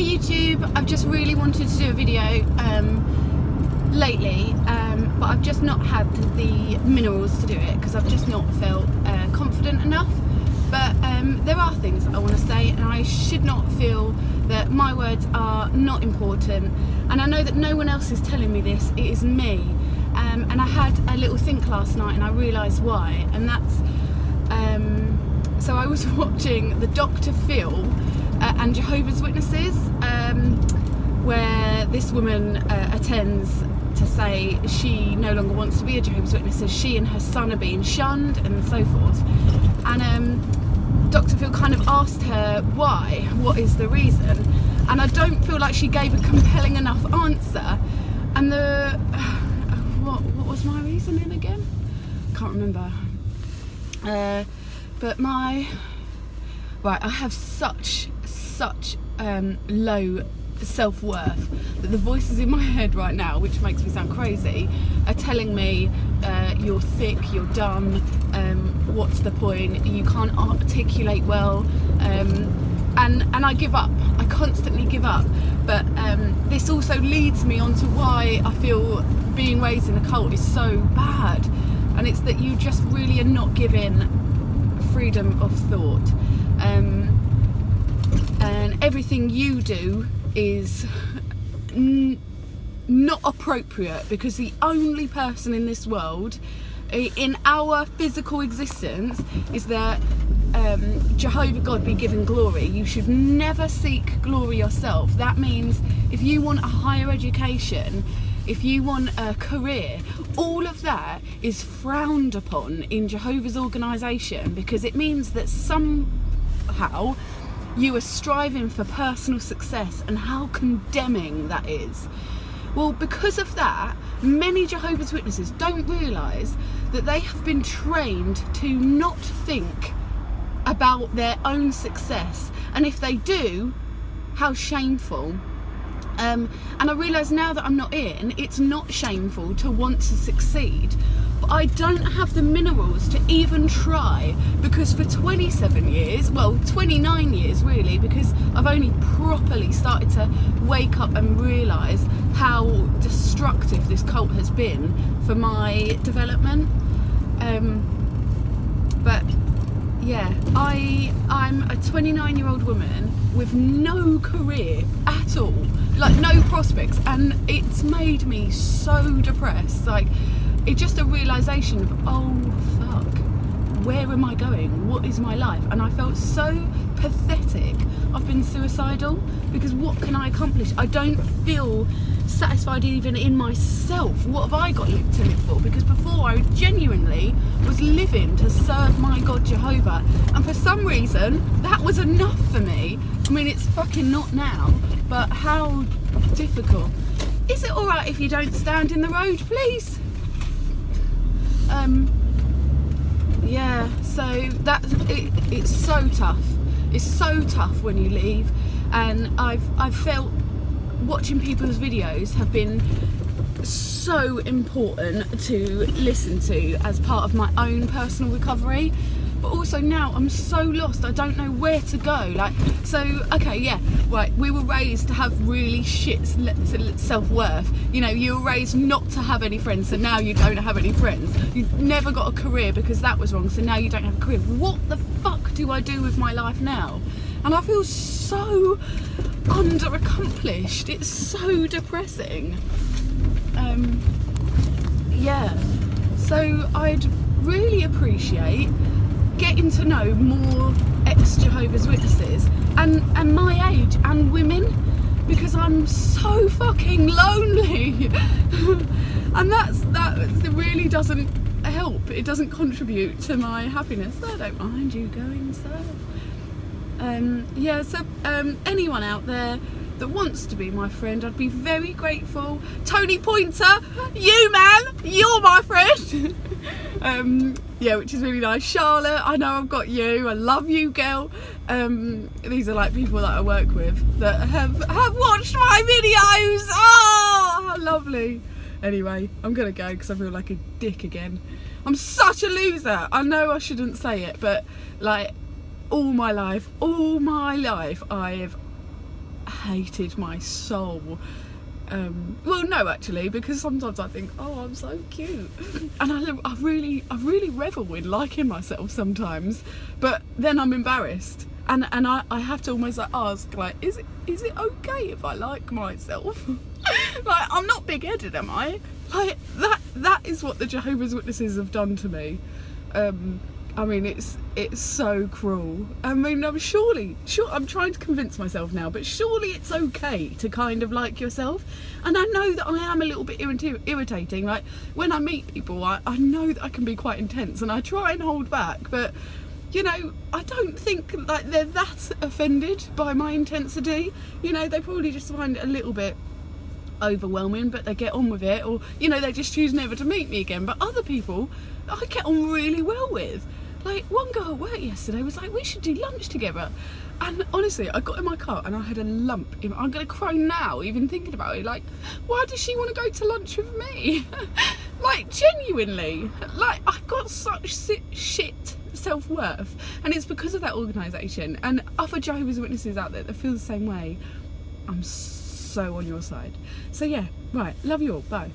Hi YouTube, I've just really wanted to do a video um, lately, um, but I've just not had the minerals to do it because I've just not felt uh, confident enough. But um, there are things I want to say, and I should not feel that my words are not important. And I know that no one else is telling me this, it is me. Um, and I had a little think last night and I realised why, and that's um, so I was watching the Dr. Phil uh, and Jehovah's Witnesses, um, where this woman uh, attends to say she no longer wants to be a Jehovah's Witness as she and her son are being shunned and so forth. And um, Dr. Phil kind of asked her why, what is the reason? And I don't feel like she gave a compelling enough answer. And the, what, what was my reasoning again? Can't remember. Uh, but my, right, I have such, such um, low self-worth that the voices in my head right now which makes me sound crazy are telling me uh, you're thick you're dumb um, what's the point? You can't articulate well um, and and I give up. I constantly give up. But um, this also leads me on to why I feel being raised in a cult is so bad. And it's that you just really are not given freedom of thought. Um, and everything you do is not appropriate because the only person in this world in our physical existence is that um, Jehovah God be given glory. You should never seek glory yourself. That means if you want a higher education, if you want a career, all of that is frowned upon in Jehovah's organisation because it means that somehow you are striving for personal success and how condemning that is. Well, because of that, many Jehovah's Witnesses don't realise that they have been trained to not think about their own success. And if they do, how shameful. Um, and I realise now that I'm not in, it's not shameful to want to succeed. I don't have the minerals to even try because for 27 years, well, 29 years really, because I've only properly started to wake up and realise how destructive this cult has been for my development. Um, but yeah, I I'm a 29 year old woman with no career at all, like no prospects, and it's made me so depressed. Like it's just a realization of oh fuck, where am I going? What is my life? And I felt so pathetic. I've been suicidal because what can I accomplish? I don't feel satisfied even in myself. What have I got to live for? Because before I genuinely was living to serve my God Jehovah, and for some reason that was enough for me. I mean, it's fucking not now, but how difficult. Is it alright if you don't stand in the road, please? Um, yeah, so that it, it's so tough. It's so tough when you leave, and I've I've felt watching people's videos have been so important to listen to as part of my own personal recovery but also now I'm so lost I don't know where to go like so okay yeah right we were raised to have really shit self-worth. You know you were raised not to have any friends so now you don't have any friends. You've never got a career because that was wrong so now you don't have a career. What the fuck do I do with my life now? And I feel so under accomplished it's so depressing. Um, yeah. So I'd really appreciate getting to know more ex-Jehovah's Witnesses and, and my age and women because I'm so fucking lonely. And that's that really doesn't help. It doesn't contribute to my happiness. I don't mind you going sir. Um, yeah so um, anyone out there that wants to be my friend I'd be very grateful. Tony Pointer you man you're my friend. Um, yeah which is really nice. Charlotte I know I've got you. I love you girl. Um, these are like people that I work with that have have watched my videos. Oh how lovely. Anyway I'm gonna go because I feel like a dick again. I'm such a loser. I know I shouldn't say it but like all my life, all my life, I've hated my soul. Um, well, no, actually, because sometimes I think, oh, I'm so cute, and I, I really, I really revel in liking myself sometimes, but then I'm embarrassed, and and I, I have to almost like ask, like, is it is it okay if I like myself? like, I'm not big-headed, am I? Like that that is what the Jehovah's Witnesses have done to me. Um, I mean, it's it's so cruel. I mean, I'm surely, sure, I'm trying to convince myself now, but surely it's okay to kind of like yourself. And I know that I am a little bit irrit- irritating. Like when I meet people, I, I know that I can be quite intense, and I try and hold back, but you know, I don't think like they're that offended by my intensity. You know, they probably just find it a little bit overwhelming, but they get on with it, or you know, they just choose never to meet me again. But other people, I get on really well with. Like one girl at work yesterday was like, "We should do lunch together," and honestly, I got in my car and I had a lump. In, I'm gonna cry now, even thinking about it. Like, why does she want to go to lunch with me? like genuinely, like I've got such shit self worth, and it's because of that organisation and other Jehovah's Witnesses out there that feel the same way. I'm so on your side. So yeah, right. Love you all. Bye.